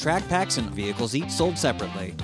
track packs and vehicles each sold separately.